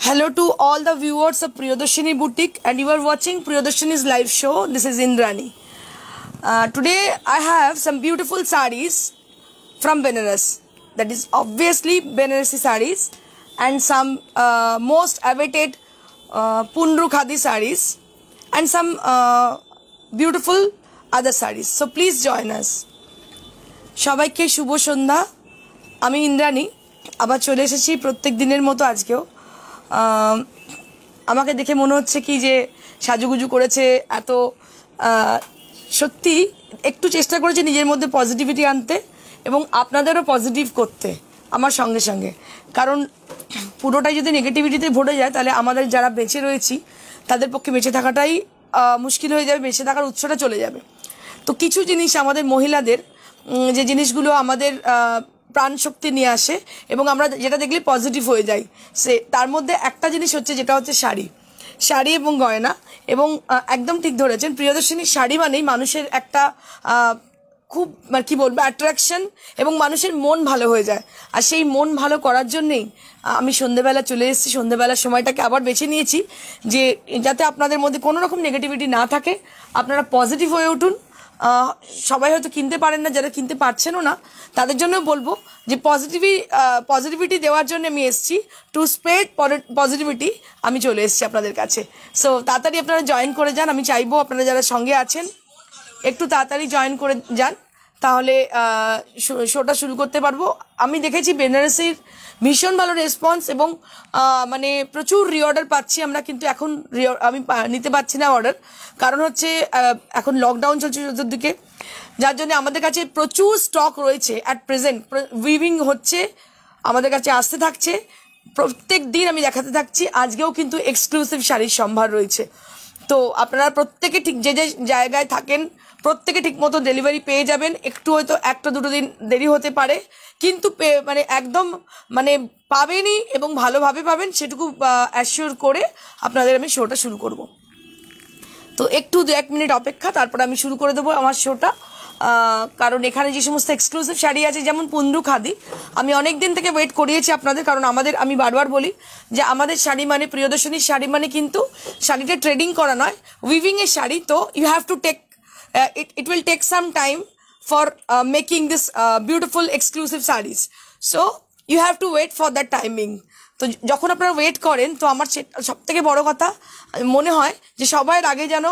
Hello to all the viewers of Priyadarshini Boutique and you are watching Priyadarshini's live show. This is Indrani. Uh, today I have some beautiful sarees from Benares. That is obviously Benaresi sarees and some uh, most awaited uh, Punru Khadi sarees and some uh, beautiful other sarees. So please join us. সবাইকে শুভ সন্ধ্যা আমি ইন্দ্রাণী আবার চলে এসেছি প্রত্যেক দিনের মতো আজকেও আমাকে দেখে মনে হচ্ছে কি যে সাজুগুজু করেছে, এত সত্যি একটু চেষ্টা করেছে নিজের মধ্যে পজিটিভিটি আনতে এবং আপনাদেরও পজিটিভ করতে আমার সঙ্গে সঙ্গে। কারণ পুরোটাই যদি নেগেটিভিটিতে ভরে যায়, তাহলে আমাদের যারা বেঁচে রয়েছি, তাদের পক্ষে বেঁচে থাকাটাই মুশকিল হয়ে যাবে, বেঁচে থাকার উৎসটা চলে যাবে। তো কিছু জিনিস আমাদের মহিলাদের যে জিনিসগুলো আমাদের আহ, প্রাণ শক্তি নিয়ে আসে এবং আমরা যেটা দেখলে পজিটিভ হয়ে যাই। সে তার মধ্যে একটা জিনিস হচ্ছে যেটা হচ্ছে শাড়ি। শাড়ি এবং গয়না এবং একদম ঠিক ধরেছেন প্রিয়দর্শিনীর শাড়ি মানেই মানুষের একটা খুব মানে কি বলব অ্যাট্রাকশন এবং মানুষের মন ভালো হয়ে যায়। আর সেই মন ভালো করার জন্যেই আমি সন্ধেবেলা চলে এসেছি সন্ধেবেলার সময়টাকে আবার বেছে নিয়েছি যে যাতে আপনাদের মধ্যে কোনো রকম নেগেটিভিটি না থাকে আপনারা পজিটিভ হয়ে উঠুন। সবাই হয়তো কিনতে পারেন না, যারা কিনতে পারছেনও না, তাদের জন্য বলব যে পজিটিভি পজিটিভিটি দেওয়ার জন্য আমি এসেছি। টু স্প্রেড পজিটিভিটি আমি চলে এসেছি আপনাদের কাছে। সো তাড়াতাড়ি আপনারা জয়েন করে যান, আমি চাইব আপনারা যারা সঙ্গে আছেন, একটু তাড়াতাড়ি জয়েন করে যান, তাহলে শোটা শুরু করতে পারব। আমি দেখেছি বেনারসির ভীষণ ভালো রেসপন্স এবং মানে প্রচুর রিঅর্ডার পাচ্ছি আমরা কিন্তু এখন আমি নিতে পারছি না অর্ডার কারণ হচ্ছে এখন লকডাউন চলছে চতুর্দিকে যার জন্য আমাদের কাছে প্রচুর স্টক রয়েছে অ্যাট প্রেজেন্ট উইভিং হচ্ছে, আমাদের কাছে আসতে থাকছে। প্রত্যেক দিন আমি দেখাতে থাকছি। আজকেও কিন্তু এক্সক্লুসিভ শাড়ির সম্ভার রয়েছে। তো আপনারা প্রত্যেকে ঠিক যে যে জায়গায় থাকেন প্রত্যেকে ঠিক মতো ডেলিভারি পেয়ে যাবেন। একটু হয়তো একটা দুটো দিন দেরি হতে পারে। কিন্তু মানে একদম মানে পাবেনই এবং ভালোভাবে পাবেন সেটুকু অ্যাসিওর করে আপনাদের আমি শোটা শুরু করব। তো একটু দু এক মিনিট অপেক্ষা, তারপর আমি শুরু করে দেবো আমার শোটা কারণ এখানে যে সমস্ত এক্সক্লুসিভ শাড়ি আছে, যেমন পুন্দু খাদি, আমি অনেক দিন থেকে ওয়েট করিয়েছি আপনাদের, কারণ আমাদের, আমি বারবার বলি যে আমাদের শাড়ি মানে প্রিয়দর্শনীর শাড়ি মানে কিন্তু শাড়িটা ট্রেডিং করা নয় উইভিং এর শাড়ি। তো you have to take it it will take some time for making this beautiful exclusive saris so you have to wait for that timing তো যখন আপনারা ওয়েট করেন, তো আমার সব থেকে বড় কথা, মনে হয় যে সবার আগে যেন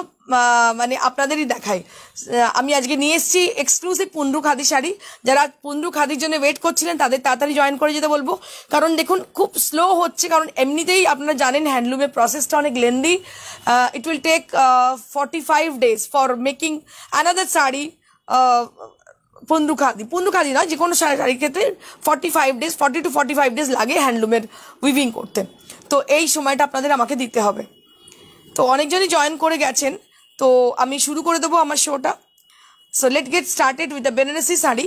মানে আপনাদেরই আহ, আমি আজকে নিয়ে এসেছি এক্সক্লুসিভ পুন্ডু খাদি শাড়ি। যারা পুন্ডু খাদির জন্য ওয়েট করছিলেন তাদের তাড়াতাড়ি জয়েন করে যেতে বলব। কারণ দেখুন খুব স্লো হচ্ছে কারণ এমনিতেই আপনারা জানেন হ্যান্ডলুমের প্রসেসটা অনেক lengthy it will take forty five days for making another sari Pundu Khadi. Pundu Khadi নয় যে কোনো শাড়ি শাড়ির ক্ষেত্রে forty five days forty two forty five days লাগে হ্যান্ডলুমের উইভিং করতে। তো এই সময়টা আপনাদের আমাকে দিতে হবে। তো অনেকজনই জয়েন করে গেছেন। তো আমি শুরু করে দেবো আমার শোটা so let get started with the Banarasi sari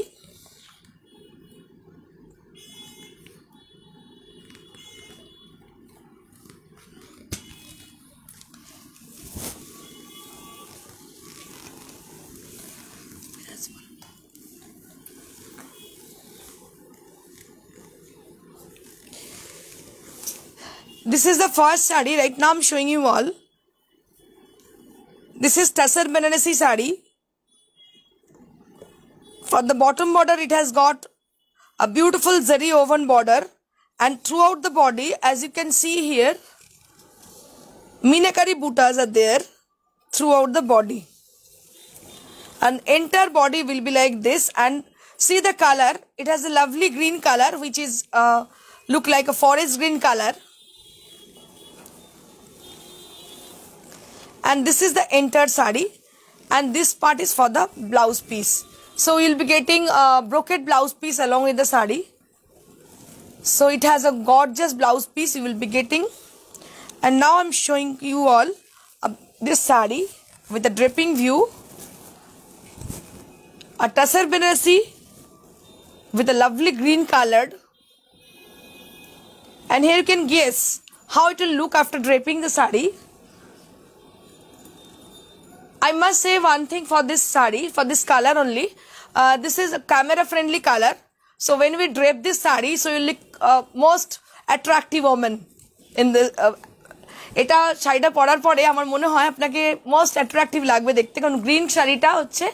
This is the first sari. Right now I'm showing you all. This is Tassar Banarasi sari. For the bottom border, it has got a beautiful zari woven border, and throughout the body, as you can see here, Minakari butas are there throughout the body. And entire body will be like this, and see the color. It has a lovely green color, which is uh, look like a forest green color. And this is the entered sari. And this part is for the blouse piece. So you'll be getting a brocade blouse piece along with the sari. So it has a gorgeous blouse piece you will be getting. And now i'm showing you all uh, this sari with a dripping view. A tassar benasi with a lovely green colored. And here you can guess how it will look after draping the sari I must say one thing for this sari, for this color only. Uh, this is a camera friendly color. So when we drape this sari, so you look uh, most attractive woman. in the uh, এটা শাড়িটা পরার পরে আমার মনে হয় আপনাকে most attractive লাগবে দেখতে কারণ গ্রিন শাড়িটা হচ্ছে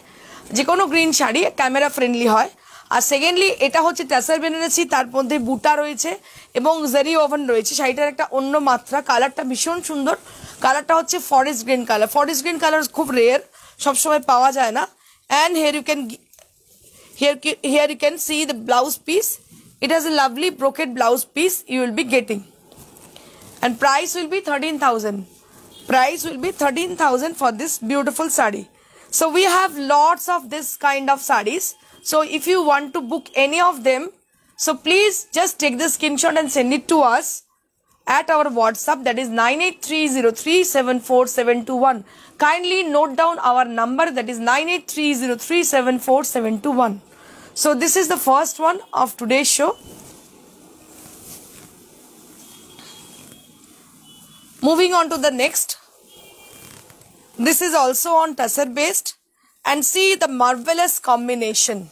যে কোনো গ্রিন শাড়ি ক্যামেরা ফ্রেন্ডলি হয় আর সেকেন্ডলি এটা হচ্ছে ট্যাসার বেনারসি তার মধ্যে বুটা রয়েছে এবং জেরি ওভেন রয়েছে, শাড়িটার একটা অন্য মাত্রা কালারটা ভীষণ সুন্দর। কালারটা হচ্ছে forest green colour forest green colour খুব রেয়ার সবসময় পাওয়া যায় না। And here you can here you can see the blouse piece it has a lovely brocade blouse piece you will be getting and price will be thirteen thousand price will be thirteen thousand for this beautiful sari so we have lots of this kind of saris so if you want to book any of them so please just take the screenshot and send it to us at our WhatsApp that is 9830374721. Kindly note down our number that is 9830374721. So this is the first one of today's show. Moving on to the next. This is also on tussar based and see the marvelous combination.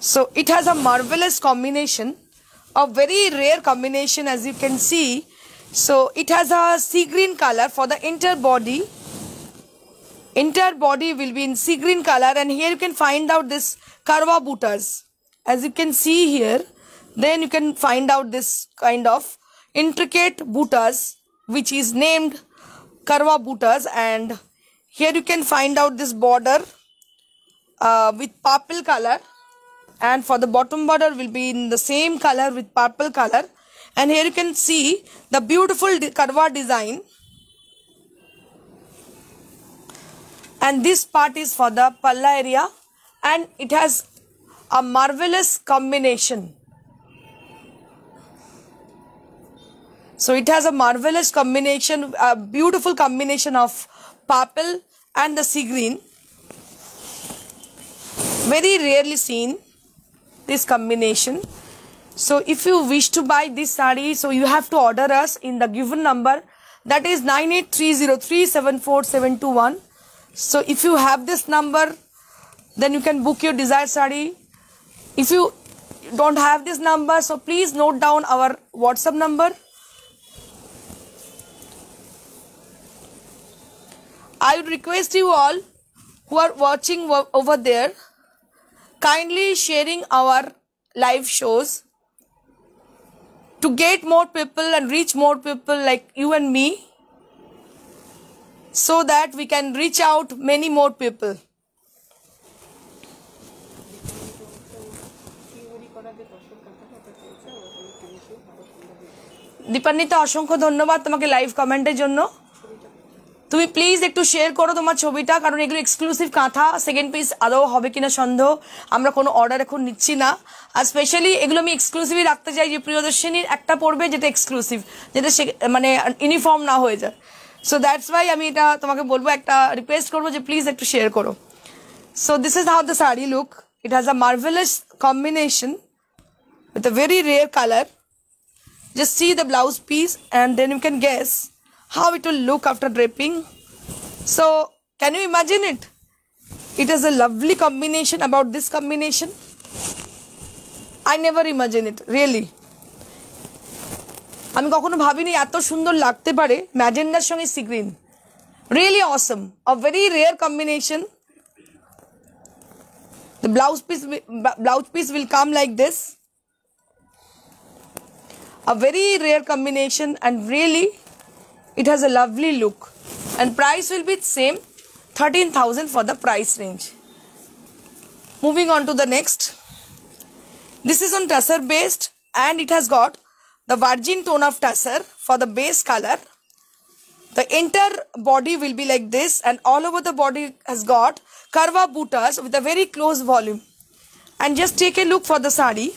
So it has a marvelous combination a very rare combination as you can see. So it has a sea green color for the entire body. Entire body will be in sea green color and here you can find out this karwa bootas as you can see here then you can find out this kind of intricate bootas which is named karwa bootas and here you can find out this border uh, with purple color. And for the bottom border will be in the same color with purple color. And here you can see the beautiful karwa design. And this part is for the palla area. And it has a marvelous combination. So it has a marvelous combination a beautiful combination of purple and the sea green. Very rarely seen this combination. So if you wish to buy this sari so you have to order us in the given number. That is 9830374721 so if you have this number then you can book your desired sari if you don't have this number so please note down our whatsapp number i would request you all who are watching wo- over there kindly sharing our live shows to get more people and reach more people like you and me so that we can reach out many more people Dipanwita অসংখ্য ধন্যবাদ তোমাকে live কমেন্টের জন্য তুমি please একটু share করো তোমার ছবিটা, কারণ এগুলো এক্সক্লুসিভ কাঁথা সেকেন্ড পিস আদৌ হবে কিনা সন্দেহ, আমরা কোনো অর্ডার এখন নিচ্ছি না। আর স্পেশালি এগুলো আমি এক্সক্লুসিভই রাখতে চাই যে প্রিয়দর্শিনীর একটা পড়বে যেটা এক্সক্লুসিভ যেটা সে মানে ইউনিফর্ম না হয়ে যায় সো দ্যাটস ওয়াই আমি এটা তোমাকে বলব, একটা রিকোয়েস্ট করব যে প্লিজ একটু শেয়ার করো। So this is how the sari look it has a marvellous combination with a very rare colour just see the blouse piece and then you can guess how it will look after draping so can you imagine it it is a lovely combination about this combination i never imagine it really আমি কখনো ভাবিনি এত সুন্দর লাগতে পারে ম্যাজেন্ডার সঙ্গে sea green really awesome a very rare combination the blouse piece wi- blouse piece will come like this a very rare combination and really it has a lovely look. And price will be same. 13000 for the price range. Moving on to the next. This is on tussar based and it has got the virgin tone of tussar for the base color. The entire body will be like this and all over the body has got karwa bootas with a very close volume. And just take a look for the sari.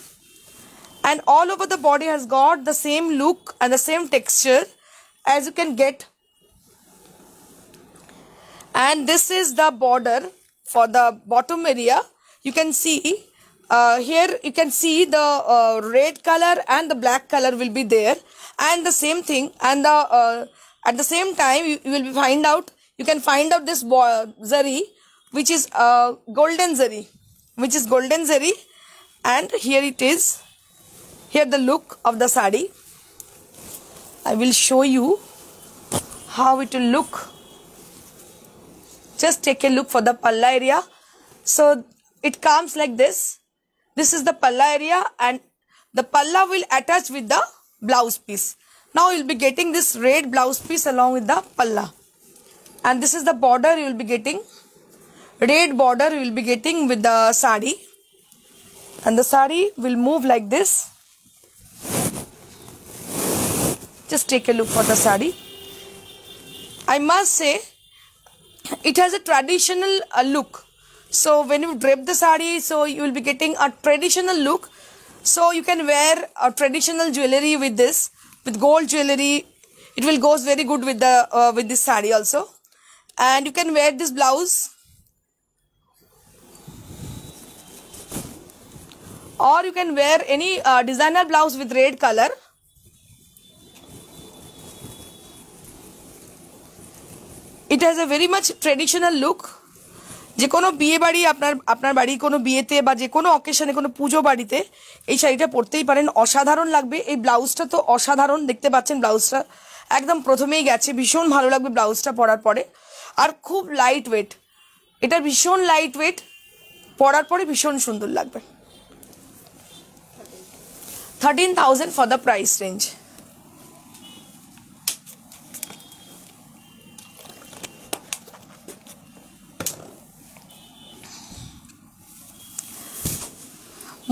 And all over the body has got the same look and the same texture as you can get. And this is the border for the bottom area. You can see uh, here you can see the uh, red color and the black color will be there. And the same thing and the uh, at the same time you, you will be find out you can find out this zari which is uh, golden zari which is golden zari. And here it is here the look of the sari I will show you how it will look. Just take a look for the palla area. So it comes like this. This is the palla area and the palla will attach with the blouse piece. Now you'll be getting this red blouse piece along with the palla. And this is the border you will be getting. Red border you will be getting with the sari. And the sari will move like this just take a look for the sari. I must say it has a traditional uh, look. So when you drape the sari so you will be getting a traditional look. So you can wear a traditional jewelry with this with gold jewelry. It will goes very good with the uh, with this sari also. And you can wear this blouse. Or you can wear any uh, designer blouse with red color it has a very much traditional look যে কোনো বিয়ে বাড়ি আপনার আপনার বাড়ি কোনো বিয়েতে বা যে কোনো অকেশনে কোনো পুজো বাড়িতে এই শাড়িটা পরতেই পারেন। অসাধারণ লাগবে। এই ব্লাউজটা তো অসাধারণ। দেখতে পাচ্ছেন ব্লাউজটা একদম প্রথমেই গেছে। ভীষণ ভালো লাগবে ব্লাউজটা পরার পরে। আর খুব লাইট ওয়েট এটা ভীষণ লাইট ওয়েট পরার পরে ভীষণ সুন্দর লাগবে। Thirteen thousand for the price range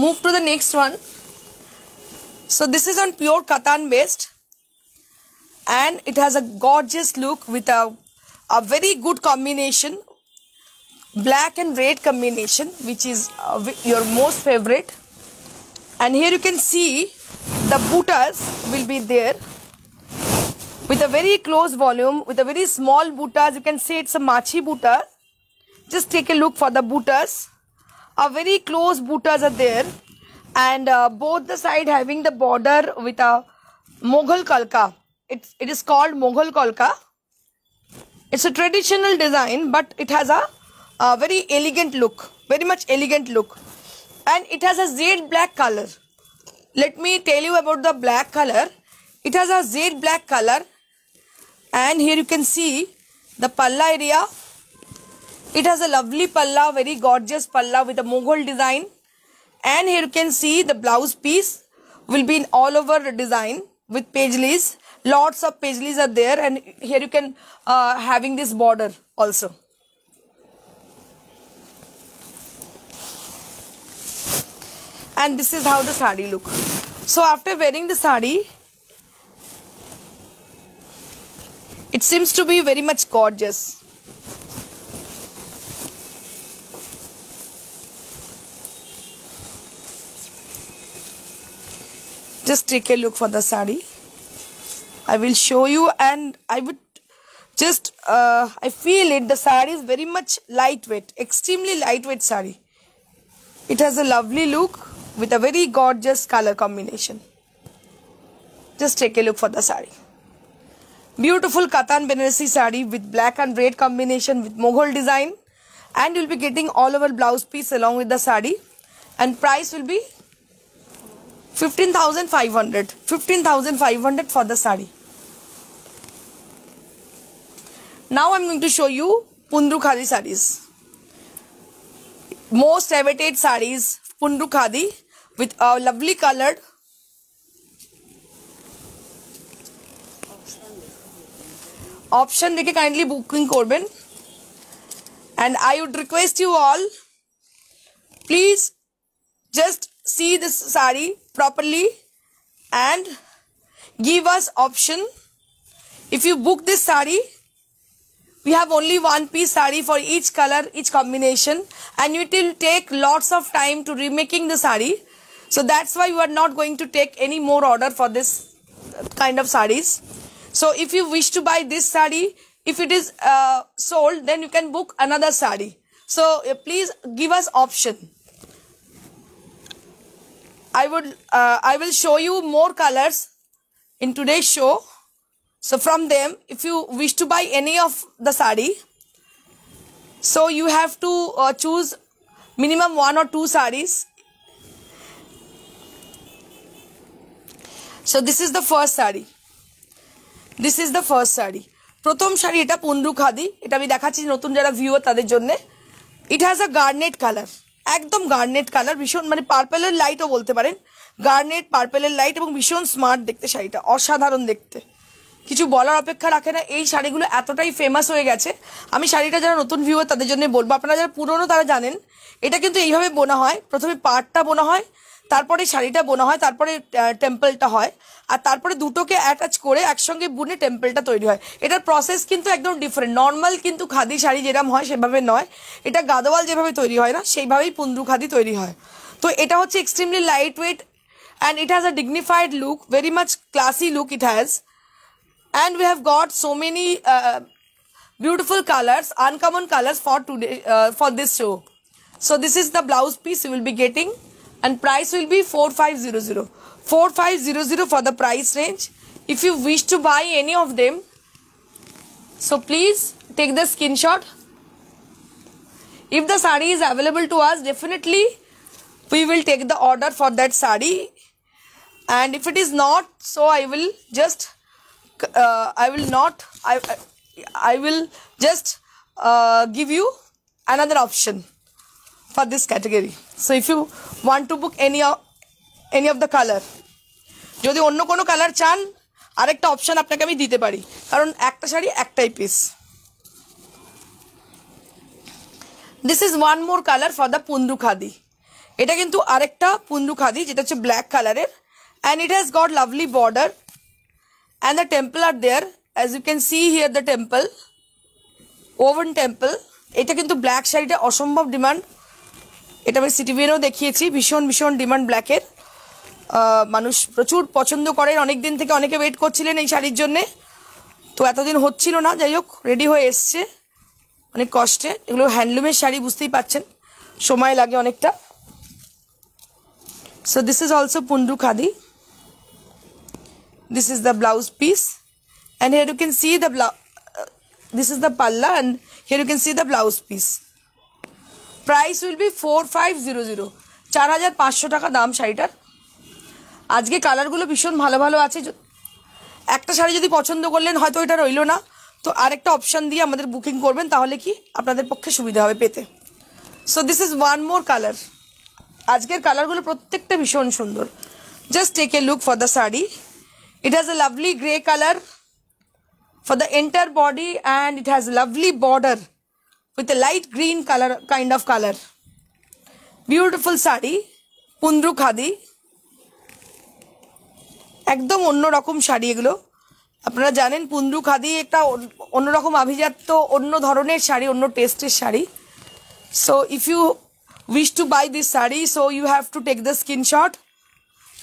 move to the next one. So this is on pure katan based. And it has a gorgeous look with a, a very good combination. Black and red combination which is uh, your most favorite. And here you can see the buttas will be there. With a very close volume with a very small buttas you can say it's a machi butta just take a look for the buttas a very close buttas are there and uh, both the side having the border with a Mughal kalka. It's, it is called Mughal kalka. It's a traditional design but it has a, a very elegant look, very much elegant look and it has a jade black color. Let me tell you about the black color. It has a jade black color and here you can see the palla area it has a lovely palla, very gorgeous palla with a Mughal design. And here you can see the blouse piece will be in all over design with paisleys. Lots of paisleys are there and here you can uh, having this border also. And this is how the sari look. So after wearing the sari, it seems to be very much gorgeous. Just take a look for the sari. I will show you and i would just uh, i feel it. The sari is very much lightweight extremely lightweight sari. It has a lovely look with a very gorgeous color combination. Just take a look for the sari. Beautiful katan banarasi sari with black and red combination with mughal design. And you'll be getting all over blouse piece along with the sari. And price will be 15,500 15,500 for the sari now I'm going to show you Pundru Khadi saris most awaited saris Pundru Khadi with a lovely colored option দেখে kindly booking করবেন and I would request you all please just see this sari properly and give us option. If you book this sari we have only one piece sari for each color each combination and it will take lots of time to remaking the sari. So that's why you are not going to take any more order for this kind of saris. So if you wish to buy this sari if it is uh, sold then you can book another sari. So uh, please give us option I would uh, I will show you more colors in today's show. So from them, if you wish to buy any of the sari, so you have to uh, choose minimum one or two saris. So this is the first sari this is the first sari প্রথম শাড়ি এটা পুন্ডু খাদি এটা আমি দেখাচ্ছি নতুন যারা viewer তাদের জন্য it has a garnet colour একদম গার্নেট কালার ভীষণ মানে পার্পেলের লাইটও বলতে পারেন। গার্নেট পার্পেলের লাইট এবং ভীষণ স্মার্ট দেখতে শাড়িটা, অসাধারণ দেখতে। কিছু বলার অপেক্ষা রাখে না, এই শাড়িগুলো এতটাই ফেমাস হয়ে গেছে। আমি শাড়িটা যারা নতুন ভিউ তাদের জন্য বলব। আপনারা যারা পুরনো, তারা জানেন, এটা কিন্তু এইভাবে বোনা হয়। প্রথমে পাটটা বোনা হয় তারপরে শাড়িটা বোনা হয় তারপরে টেম্পলটা হয় আর তারপরে দুটোকে অ্যাটাচ করে একসঙ্গে বুনে টেম্পলটা তৈরি হয়। এটার প্রসেস কিন্তু একদম ডিফারেন্ট নর্মাল কিন্তু খাদি শাড়ি যেরকম হয় সেভাবে নয়। এটা গাদোয়াল যেভাবে তৈরি হয় না সেইভাবেই পুন্দ্রু খাদি তৈরি হয়। তো এটা হচ্ছে extremely light weight and it has a dignified look very much classy look it has and we have got so many beautiful colors uncommon colors for today uh, for this show. So this is the blouse piece you will be and price will be 4500 4500 for the price range. If you wish to buy any of them so please take the screenshot. If the sari is available to us definitely we will take the order for that sari. And if it is not so i will just uh, I will not. I I will just uh, give you another option for this category. So if you want to book any of any of the color, যদি অন্য কোনো colour চান আরেকটা option আপনাকে আমি দিতে পারি। কারণ একটা শাড়ি একটাই piece this is one more colour for the Pundu Khadi এটা কিন্তু আরেকটা পুন্দু খাদি যেটা হচ্ছে ব্ল্যাক কালারের and it has got lovely border and the temple are there as you can see here the temple woven temple এটা কিন্তু black শাড়িটা অসম্ভব ডিমান্ড এটা আমি সিটি ভিয়েনেও দেখিয়েছি ভীষণ ভীষণ ডিমান্ড ব্ল্যাকের। মানুষ প্রচুর পছন্দ করেন অনেক দিন থেকে অনেকে ওয়েট করছিলেন এই শাড়ির জন্যে। তো এতদিন হচ্ছিল না যাই হোক রেডি হয়ে এসছে। অনেক কষ্টে এগুলো হ্যান্ডলুমের শাড়ি বুঝতেই পাচ্ছেন সময় লাগে অনেকটা। So this is also Pundu Khadi this is the blouse piece. And here you can see the blouse uh, this is the palla and you can see the blouse piece. Price will be 4500 চার হাজার পাঁচশো টাকা দাম শাড়িটার। আজকে কালারগুলো ভীষণ ভালো ভালো আছে। একটা শাড়ি যদি পছন্দ করলেন, হয়তো এটা রইল না। তো আরেকটা অপশান দিয়ে আমাদের বুকিং করবেন, তাহলে কি আপনাদের পক্ষে সুবিধা হবে পেতে। So this is one more colour আজকের কালারগুলো প্রত্যেকটা ভীষণ সুন্দর। Just take a look for the sari. Has a lovely grey color for the entire body and it has a lovely border with a light green color kind of color. Beautiful sari, Pundru Khadi একদম অন্যরকম শাড়ি এগুলো আপনারা জানেন পুন্দ্রু খাদি একটা অন্যরকম আভিজাত্য অন্য ধরনের শাড়ি অন্য টেস্টের sari so if you wish to buy this sari so you have to take the screenshot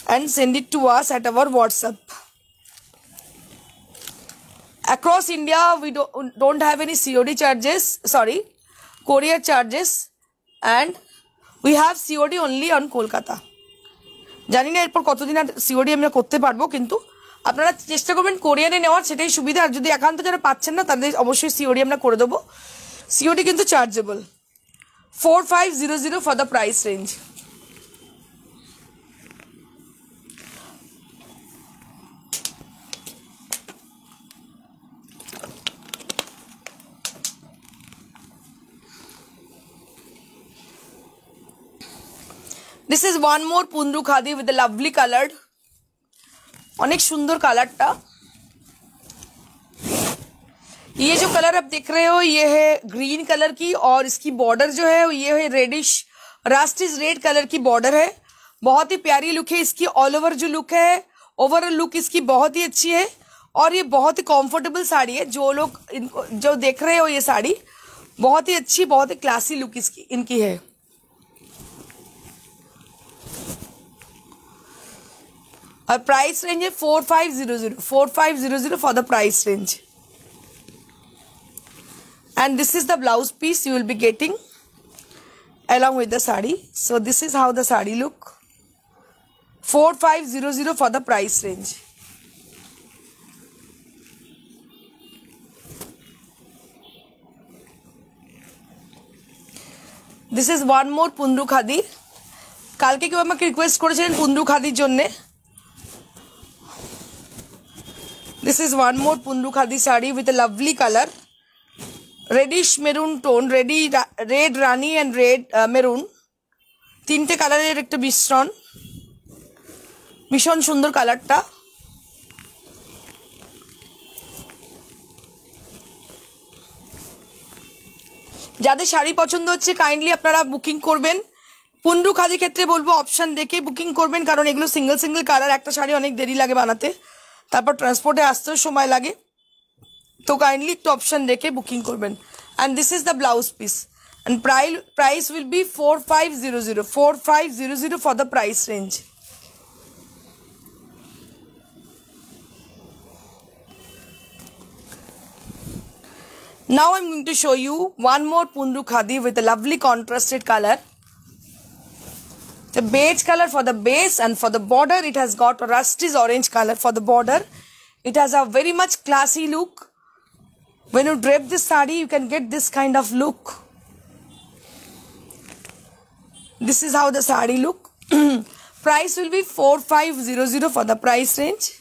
and send it to us at our WhatsApp. Across India, we don't, don't have any COD charges, sorry, courier charges, and we have COD only on Kolkata. জানি না এরপর কতদিন আর COD আমরা করতে পারব কিন্তু আপনারা চেষ্টা করবেন কোরিয়ানে নেওয়ার সেটাই সুবিধা। আর যদি একান্ত যারা পাচ্ছেন না তাদের অবশ্যই সিওডি আমরা করে দেবো। সিওডি কিন্তু chargeable four five zero zero for the price range this is one more Pundru khadi with lovely coloured অনেক সুন্দর কালারটা ये जो कलर आप देख रहे हो ये है ग्रीन कलर की और इसकी बॉर्डर जो है ये है रेडिश रास्टिस रेड कलर की बॉर्डर है बहुत ही प्यारी लुक है इसकी ऑल ओवर जो लुक है ओवरऑल लुक इसकी बहुत ही अच्छी है और ये बहुत ही कंफर्टेबल साड़ी है जो लोग इनको जो देख रहे हो ये साड़ी बहुत ही अच्छी बहुत ही क्लासी लुक इसकी इनकी है और प्राइस रेंज है four five zero zero four five zero zero for the price range and this is the blouse piece you will be getting along with the sari so this is how the sari look 4500 for the price range this is one more পুন্ডু khadi কালকে কেউ আমাকে request করেছিলেন পুন্ডু খাদির জন্যে This is one more Pundu Khadi sari with a lovely color. Reddish maroon tone, ready, red rani and red uh, maroon. তিনটে কালারের একটা মিশ্রণ ভীষণ সুন্দর কালারটা যাদের শাড়ি পছন্দ হচ্ছে কাইন্ডলি আপনারা বুকিং করবেন পুন্ডু খাদি ক্ষেত্রে বলব অপশান দেখে বুকিং করবেন কারণ এগুলো সিঙ্গেল সিঙ্গেল কালার একটা শাড়ি অনেক দেরি লাগে বানাতে তারপর ট্রান্সপোর্টে আসতেও সময় লাগে তো কাইন্ডলি একটু অপশান দেখে বুকিং করবেন and this is the blouse piece and price price will be four five zero zero four five zero zero for the price range Now I'm going to show you one more Pundu Khadi with a lovely contrasted color. The beige color for the base and for the border it has got a rusty orange color for the border. It has a very much classy look. When you drape this sari you can get this kind of look. This is how the sari look. price will be 4500 for the price range.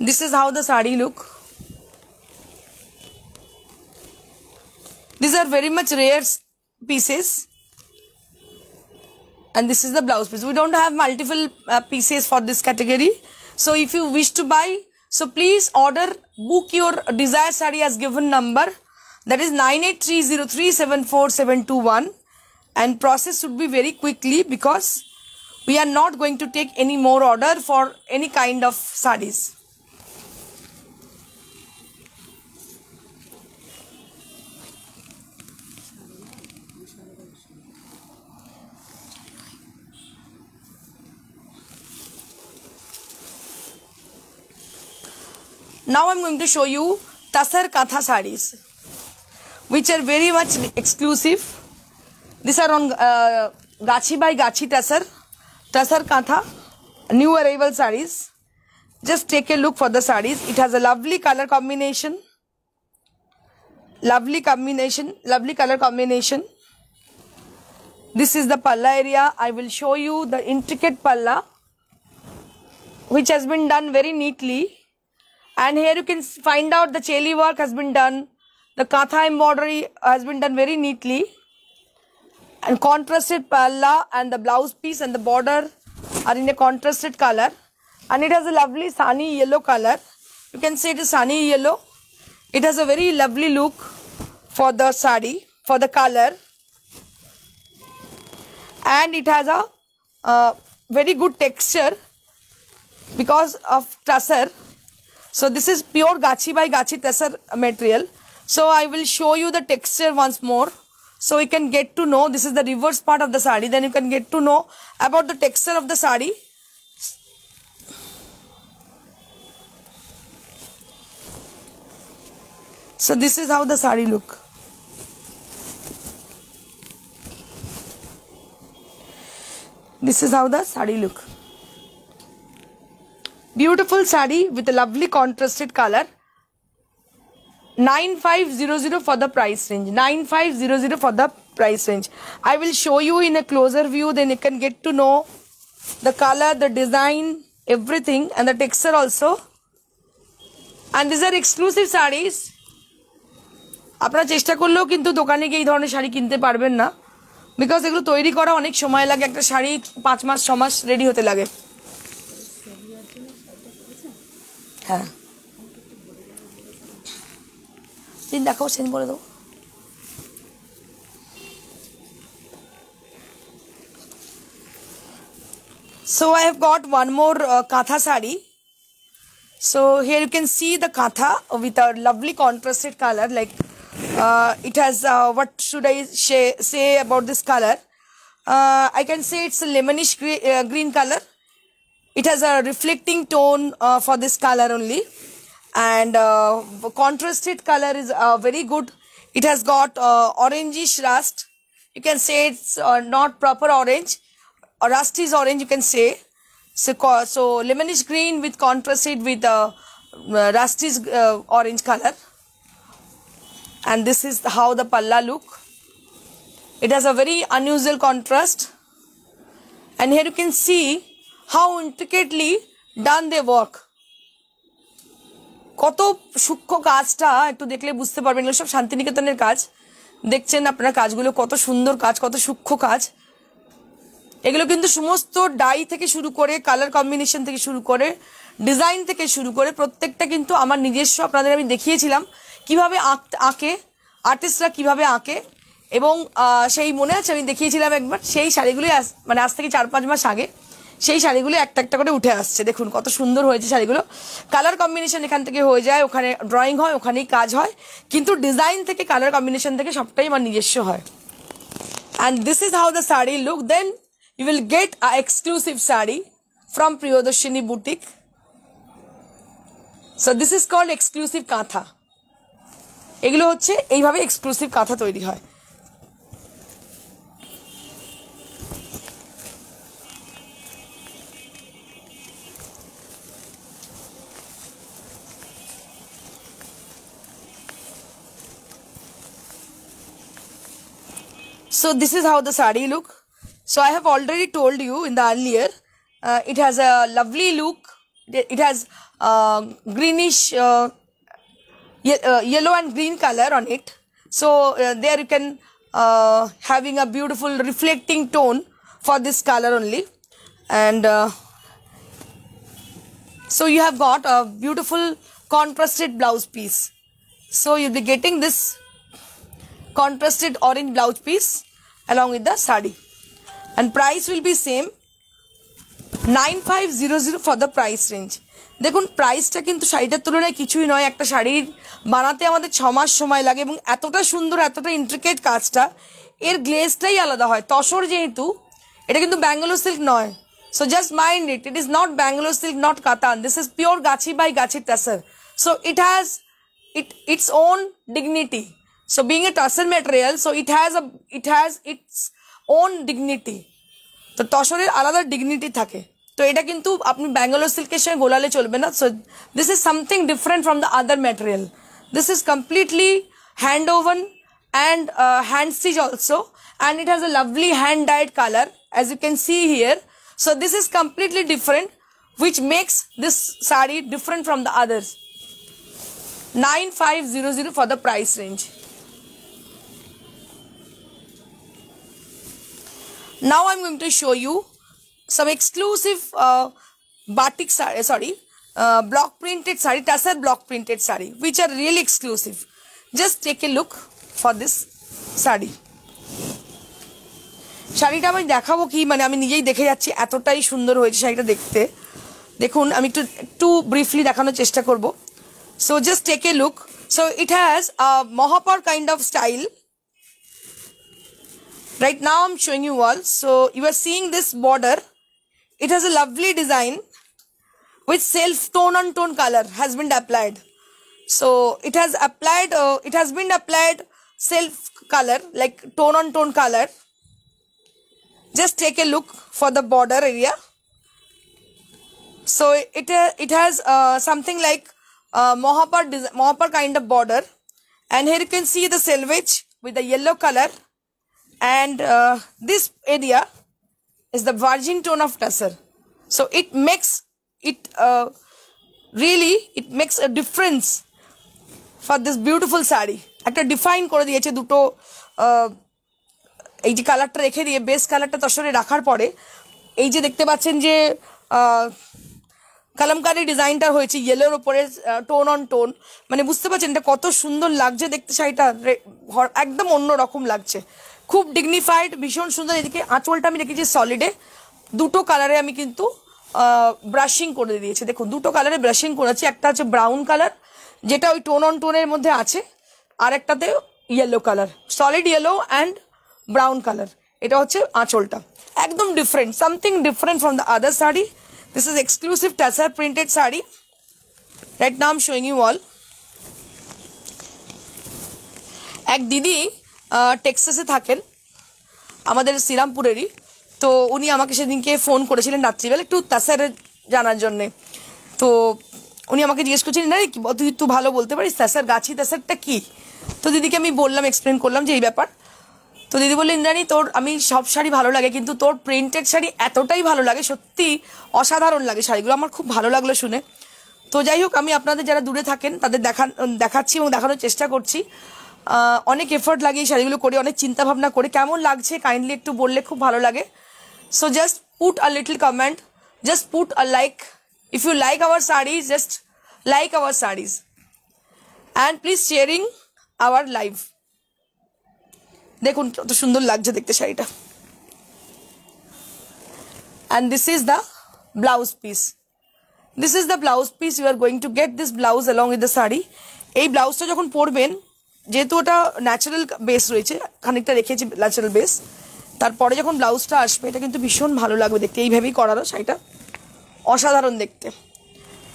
This is how the sari look. These are very much rare pieces. And this is the blouse piece. We don't have multiple uh, pieces for this category. So if you wish to buy, so please order, book your desired sari as given number. That is 9830374721 and process should be very quickly because we are not going to take any more order for any kind of saris. Now I'm going to show you Tasar Katha sarees, which are very much exclusive. These are on uh, Gachi by Gachi Tasar, Tasar Katha, new arrival sarees. Just take a look for the sarees. It has a lovely color combination. Lovely combination, lovely color combination. This is the palla area. I will show you the intricate palla, which has been done very neatly and here you can find out the cheli work has been done. The katha embroidery has been done very neatly. And contrasted palla and the blouse piece and the border are in a contrasted color. And it has a lovely sunny yellow color. You can say it is sunny yellow. It has a very lovely look for the sari for the color. And it has a uh, very good texture because of tussar so this is pure Gachi by Gachi Tesser material. So I will show you the texture once more. So you can get to know, this is the reverse part of the sari. Then you can get to know about the texture of the sari. So this is how the sari look. This is how the sari look. Beautiful sari with a lovely contrasted color. 9500 for the price range. 9500 for the price range. I will show you in a closer view then you can get to know the color, the design, everything and the texture also. And these are exclusive sarees. আপনারা চেষ্টা করলেও কিন্তু দোকানে গিয়ে এই ধরনের শাড়ি কিনতে পারবেন না বিকজ এগুলো তৈরি করা অনেক সময় লাগে একটা শাড়ি পাঁচ মাস ছ মাস রেডি হতে লাগে হ্যাঁ দিন দেখাও সেন্ড করে দেবো So I have got one more uh, katha sari. So here you can see the katha with a lovely contrasted color. Like uh, it has uh, what should I say, say about this color? Uh, I can say it's a lemonish green, uh, green color it has a reflecting tone uh, for this color only. And uh, contrasted color is uh, very good. It has got uh, orangish rust. You can say it's uh, not proper orange. Or rust is orange you can say. So, so lemonish green with contrasted with uh, uh rust is orange color. And this is how the palla look. It has a very unusual contrast. And here you can see how intricately done they work. কত সূক্ষ্ম কাজটা একটু দেখলে বুঝতে পারবেন। এগুলো সব শান্তিনিকেতনের কাজ। দেখছেন আপনারা কাজগুলো কত সুন্দর কাজ, কত সূক্ষ্ম কাজ। এগুলো কিন্তু সমস্ত ডাই থেকে শুরু করে, কালার কম্বিনেশন থেকে শুরু করে, ডিজাইন থেকে শুরু করে প্রত্যেকটা কিন্তু আমার নিজস্ব আপনাদের আমি দেখিয়েছিলাম। কীভাবে আঁকে আর্টিস্টরা কীভাবে আঁকে এবং সেই মনে আছে আমি দেখিয়েছিলাম একবার, সেই শাড়িগুলি মানে আজ থেকে চার পাঁচ মাস আগে। সেই শাড়িগুলো একটা একটা করে উঠে আসছে। দেখুন কত সুন্দর হয়েছে শাড়িগুলো। কালার কম্বিনেশন এখান থেকে হয়ে যায়, ওখানে ড্রয়িং হয়, ওখানেই কাজ হয়। কিন্তু ডিজাইন থেকে কালার কম্বিনেশন থেকে সবটাই আমার নিজস্ব হয়। And this is how the sari look then you will get a exclusive sari from Priyadarshini boutique so this is called exclusive kantha এগুলো হচ্ছে, এইভাবে এক্সক্লুসিভ কাঁথা তৈরি হয়। So this is how the sari look. So I have already told you in the earlier, uh, it has a lovely look. It has uh, greenish, uh, ye uh, yellow and green color on it. So uh, there you can uh, having a beautiful reflecting tone for this color only. And so you have got a beautiful contrasted blouse piece. So you'll be getting this contrasted orange blouse piece along with the sari. And price will be same. 9500 for the price range. দেখুন প্রাইসটা কিন্তু শাড়িটার তুলনায় কিছুই নয় একটা শাড়ির বানাতে আমাদের ছ মাস সময় লাগে এবং এতটা সুন্দর, এতটা ইন্ট্রিকেট কাজটা, এর গ্লেজটাই আলাদা হয়। তসর যেহেতু, এটা কিন্তু ব্যাঙ্গালোর সিল্ক নয়। So just mind it it is not Bangalore silk not Katan this is pure Gachhi by Gachhi tussar so it has it its own dignity so being a tussar material so it has a it has its own dignity তো তসরের আলাদা dignity থাকে তো এটা কিন্তু আপনি ব্যাঙ্গালোর সিল্কের সঙ্গে গোলালে চলবে না so this is something different from the other material this is completely hand woven and uh, hand stitch also and it has a lovely hand dyed color as you can see here so this is completely different which makes this sari different from the others 9500 for the price range Now i'm going to show you some exclusive uh, batik sari sorry uh, block printed sari tassar block printed sari which are really exclusive just take a look for this sari শাড়িটা আমি দেখাবো কি মানে আমি নিজেই দেখে যাচ্ছি এতটাই সুন্দর হয়েছে শাড়িটা দেখতে দেখুন আমি একটু একটু ব্রিফলি দেখানোর চেষ্টা করব so just take a look so it has মহাপর kind of style right now i'm showing you all. So you are seeing this border. It has a lovely design with self tone on tone color has been applied. So it has applied uh, it has been applied self color like tone on tone color. Just take a look for the border area. So it uh, it has uh, something like uh, mohapar mohapar kind of border. And here you can see the selvage with the yellow color and uh, this area is the virgin tone of tussar so it makes it uh, really it makes a difference for this beautiful sari একটা define করে দিয়েছে দুটো এই যে কালারটা রেখে দিয়ে base কালারটা তসরে রাখার পরে এই যে দেখতে পাচ্ছেন যে কালামকারি ডিজাইনটা হয়েছে ইয়েলোর ওপরে টোন অন টোন মানে বুঝতে পারছেন এটা কত সুন্দর লাগছে দেখতে শাড়িটা একদম অন্য রকম লাগছে। খুব ডিগনিফাইড ভীষণ সুন্দর। এদিকে আঁচলটা আমি রেখেছি সলিডে দুটো কালারে আমি কিন্তু ব্রাশিং করে দিয়েছি। দেখুন, দুটো কালারে ব্রাশিং করেছি। একটা হচ্ছে ব্রাউন কালার যেটা ওই টোন অন টোনের মধ্যে আছে। আর একটাতে yellow colour solid yellow and brown colour এটা হচ্ছে আঁচলটা। একদম different something different from the other sari. This is exclusive tussar printed sari. Right now I'm showing you all এক দিদি টেক্সাসে থাকেন। আমাদের শ্রীরামপুরেরই। তো উনি আমাকে সেদিনকে ফোন করেছিলেন রাত্রিবেলা একটু তাসারের জানার জন্যে। তো উনি আমাকে জিজ্ঞেস করছিলেন না তুই একটু ভালো বলতে পারিস? তাসার গাছি, তাসারটা কি? তো দিদিকে আমি বললাম এক্সপ্লেন করলাম যে এই ব্যাপার। তো দিদি বলল ইন্দ্রাণী, তোর, আমি সব শাড়ি ভালো লাগে, কিন্তু তোর প্রিন্টেড শাড়ি এতটাই ভালো লাগে, সত্যি অসাধারণ লাগে শাড়িগুলো। আমার খুব ভালো লাগল শুনে। তো যাই হোক, আমি আপনাদের যারা দূরে থাকেন, তাদের দেখান দেখাচ্ছি এবং দেখানোর চেষ্টা করছি। অনেক এফোর্ট লাগে এই শাড়িগুলো করে, অনেক চিন্তা ভাবনা করে। কেমন লাগছে? কাইন্ডলি একটু বললে খুব ভালো লাগে। So just put a little comment just put a like if you like our saris just like our saris and please sharing our live দেখুন, কত সুন্দর লাগছে দেখতে শাড়িটা। And this is the blouse piece this is the blouse piece you are going to get this blouse along with the sari এই ব্লাউজটা যখন পরবেন যেহেতু ওটা ন্যাচারাল বেস রয়েছে, খানিকটা রেখেছি ন্যাচারাল বেস তারপরে যখন ব্লাউজটা আসবে, এটা কিন্তু ভীষণ ভালো লাগবে দেখতে। এইভাবেই করারও শাড়িটা। অসাধারণ দেখতে।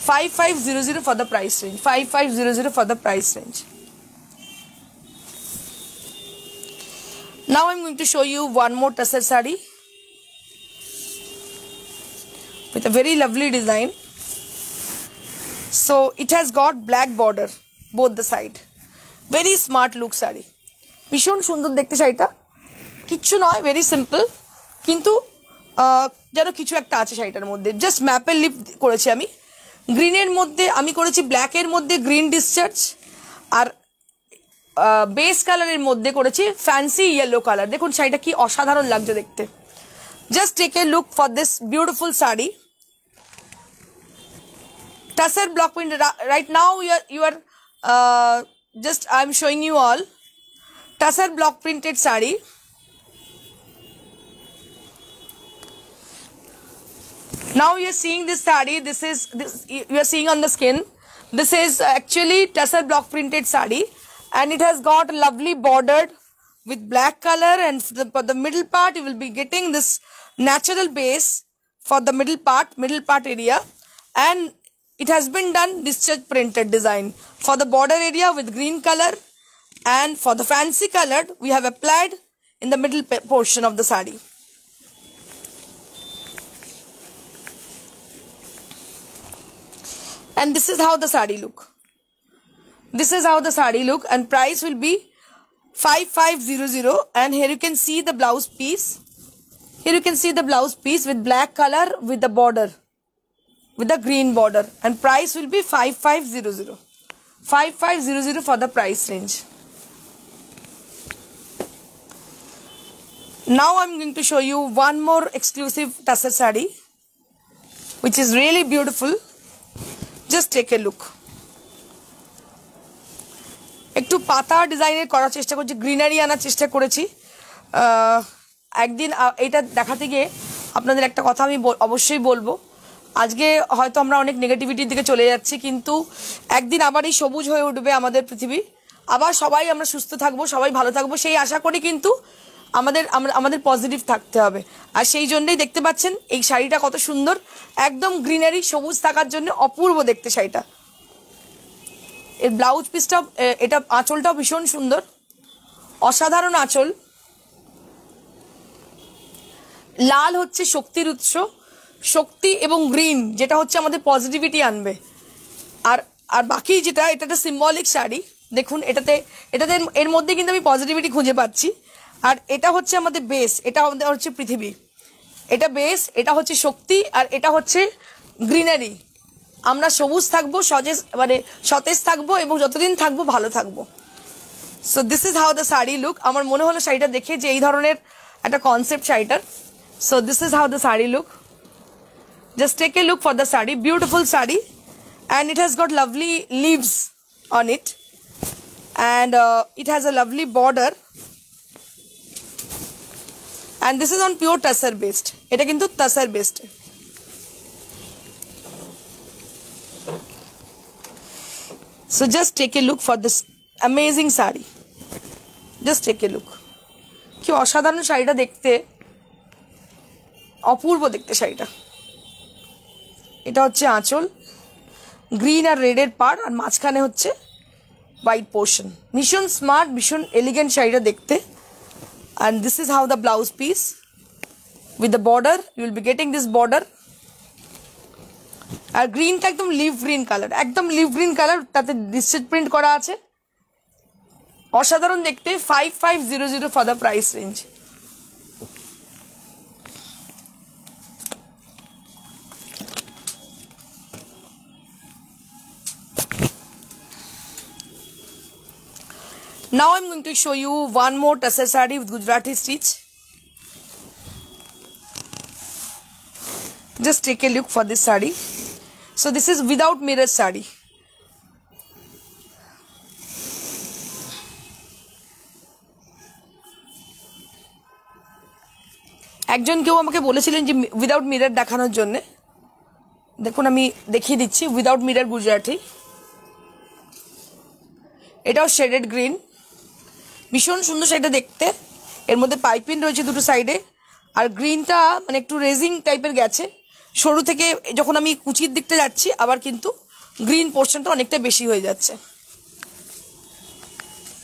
Five five zero zero for the price range five five zero zero for the price range Now I'm going to show you one more tussar sari with a very lovely design. So, it has got black border, both the side. Very smart look sari. ভীষণ সুন্দর দেখতে শাড়িটা। কিচ্ছু নয় very simple কিন্তু যেন কিছু একটা আছে শাড়িটার মধ্যে। জাস্ট ম্যাপের লিপ করেছি আমি। গ্রিনের মধ্যে আমি করেছি ব্ল্যাকের মধ্যে গ্রিন ডিসচার্জ আর বেস কালারের মধ্যে করেছি ফ্যান্সি ইয়েলো কালার দেখুন শাড়িটা কি অসাধারণ লাগছে দেখতে। Just take a look for this beautiful sari. Tussar block print right now you are you are just I'm showing you all Tassar block printed sari. Now you're seeing this sari. This is this you're seeing on the skin. This is actually Tassar block printed sari, and it has got lovely bordered with black color. And the, the middle part you will be getting this natural base for the middle part, middle part area, and it has been done discharge printed design. For the border area with green color and for the fancy colored we have applied in the middle portion of the sari. And this is how the sari look. This is how the sari look and price will be 5500 and here you can see the blouse piece. Here you can see the blouse piece with black color with the border with the green border and price will be 5500 5500 for the price range now i'm going to show you one more exclusive tussar sari which is really beautiful just take a look একটু পাতা ডিজাইনের করার চেষ্টা করছি greenery আনার চেষ্টা করেছি একদিন এটা দেখাতে গিয়ে আপনাদের একটা কথা আমি অবশ্যই বলব আজকে হয়তো আমরা অনেক নেগেটিভিটির দিকে চলে যাচ্ছি, কিন্তু একদিন আবার এই সবুজ হয়ে উঠবে আমাদের পৃথিবী। আবার সবাই আমরা সুস্থ থাকব, সবাই ভালো থাকব, সেই আশা করি কিন্তু আমাদের আমাদের পজিটিভ থাকতে হবে। আর সেই জন্যই দেখতে পাচ্ছেন, এই শাড়িটা কত সুন্দর, একদম গ্রিনারি সবুজ থাকার জন্য অপূর্ব দেখতে শাড়িটা। এর ব্লাউজ পিসটা এটা আঁচলটাও ভীষণ সুন্দর। অসাধারণ আঁচল। লাল হচ্ছে শক্তির উৎস। শক্তি এবং গ্রিন, যেটা হচ্ছে আমাদের পজিটিভিটি আনবে। আর আর বাকি যেটা এটা একটা সিম্বলিক শাড়ি। দেখুন, এটাতে এটাতে এর মধ্যে কিন্তু আমি পজিটিভিটি খুঁজে পাচ্ছি। আর এটা হচ্ছে আমাদের বেস এটা আমাদের হচ্ছে পৃথিবী। এটা বেস এটা হচ্ছে শক্তি, আর এটা হচ্ছে গ্রিনারি আমরা সবুজ থাকব সজেজ মানে সতেজ থাকব এবং যতদিন থাকব ভালো থাকব। So this is how the sari look আমার মনে হলো শাড়িটা দেখে যে এই ধরনের একটা কনসেপ্ট শাড়িটার। So this is how the sari look just take a look for the sari beautiful sari and it has got lovely leaves on it and uh, it has a lovely border and this is on pure tussar based এটা কিন্তু tussar based so just take a look for this amazing sari just take a look কি অসাধারণ শাড়িটা দেখতে অপূর্ব দেখতে শাড়িটা এটা হচ্ছে আঁচল গ্রিন আর রেডের পার আর মাঝখানে হচ্ছে হোয়াইট পোর্শন ভীষণ স্মার্ট ভীষণ এলিগেন্ট শাড়িটা দেখতে। And this is how the blouse piece with the border you will be getting this border আর গ্রিনটা একদম লিভ গ্রিন কালার একদম লিভ গ্রিন কালার তাতে ডিস্ট্রিক্ট প্রিন্ট করা আছে। অসাধারণ দেখতে five five zero zero for the price range Now I'm going to show you one more tussar sari with Gujarati stitch. Just take a look for this sari. So this is without mirror sari. একজন কেউ আমাকে বলেছিলেন যে without mirror দেখানোর জন্য দেখুন আমি দেখিয়ে দিচ্ছি উইদাউট মিরর গুজরাটি এটাও শেডেড গ্রিন ভীষণ সুন্দর সেটা দেখতে। এর মধ্যে পাইপিং রয়েছে দুটো সাইডে আর গ্রিনটা মানে একটু রেজিং টাইপের গেছে। সরু থেকে যখন আমি কুচির দিকটা যাচ্ছি, আবার কিন্তু গ্রিন পোর্শনটা অনেকটা বেশি হয়ে যাচ্ছে।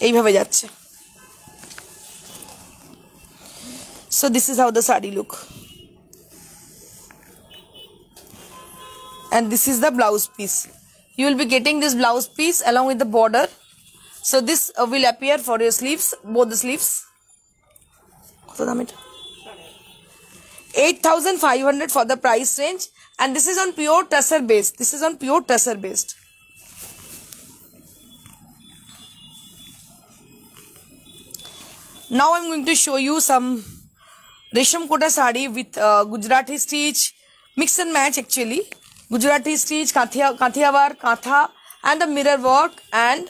এইভাবে যাচ্ছে। So this is how the sari look and this is the blouse piece you will be getting this blouse piece along with the border So this uh, will appear for your sleeves, both the sleeves. So damn 8500 for the price range and this is on pure tesser based. This is on pure tesser based. Now I'm going to show you some Resham Kota sari with uh, Gujarati stitch, mix and match actually. Gujarati stitch, Kathiawar, Katha and the mirror work and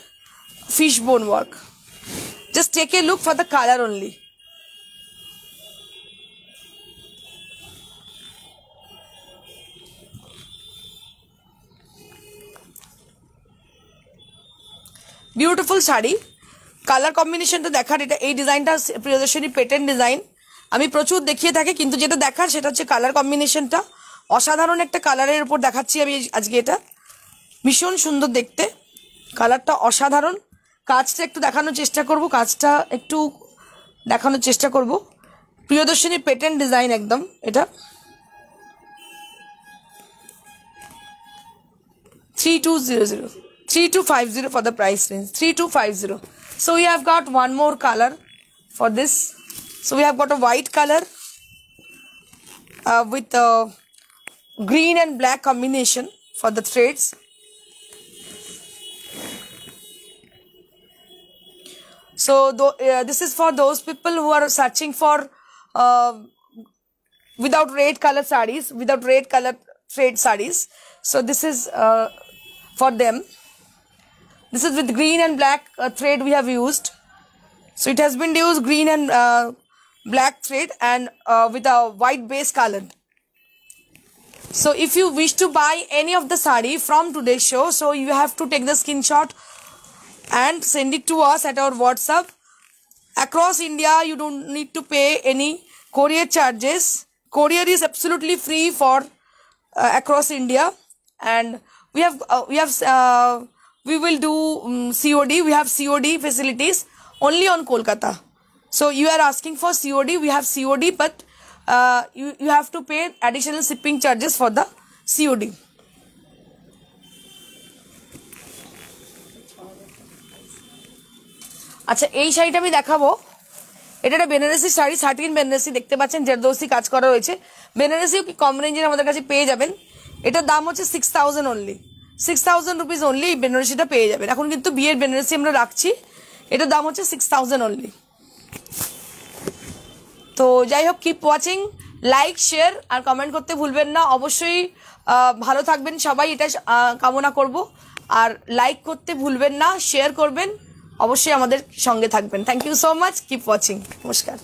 fishbone work. Just take a look for the color only. Beautiful sari colour কম্বিনেশনটা দেখার এটা এই ডিজাইনটা Priyadarshini patent design আমি প্রচুর দেখিয়ে থাকি কিন্তু যেটা দেখার সেটা হচ্ছে কালার কম্বিনেশনটা অসাধারণ একটা কালারের উপর দেখাচ্ছি আমি আজকে এটা। ভীষণ সুন্দর দেখতে। কালারটা অসাধারণ। কাজটা একটু দেখানোর চেষ্টা করব কাজটা একটু দেখানোর চেষ্টা করব। প্রিয়দর্শনী পেটেন্ট ডিজাইন একদম এটা। Three two zero zero three two five zero for the price range three two five zero so we have got one more colour for this have got a white color uh, with uh, green and black combination for the threads. So tho- uh, this is for those people who are searching for uh, without red color sarees, without red color thread sarees. So this is uh, for them. This is with green and black thread we have used. So it has been used green and uh, black thread and uh, with a white base color. So if you wish to buy any of the sari from today's show, so you have to take the screenshot and send it to us at our WhatsApp. Across India, you don't need to pay any courier charges. Courier is absolutely free for uh, across India, and we have uh, we have uh, we will do um, COD. We have COD facilities only on Kolkata. So you are asking for COD. We have COD, but uh, you you have to pay additional shipping charges for the COD. আচ্ছা এই শাড়িটা আমি দেখাবো। এটা একটা Banarasi sari, sardine Banarasi, দেখতে পাচ্ছেন জেরদোসি কাজ করা রয়েছে বেনারসিও কি কম রেঞ্জের আমাদের কাছে পেয়ে যাবেন। এটার দাম হচ্ছে six thousand only six thousand rupees only এই বেনারসিটা পেয়ে যাবেন। এখন কিন্তু বিয়ের বেনারসি আমরা রাখছি। এটার দাম হচ্ছে সিক্স থাউজেন্ড অনলি তো যাই হোক কিপ ওয়াচিং লাইক শেয়ার আর কমেন্ট করতে ভুলবেন না। অবশ্যই ভালো থাকবেন সবাই। এটা কামনা করব। আর লাইক করতে ভুলবেন না শেয়ার করবেন। অবশ্যই আমাদের সঙ্গে থাকবেন। Thank you so much keep watching নমস্কার।